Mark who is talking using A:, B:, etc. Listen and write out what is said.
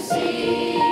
A: see.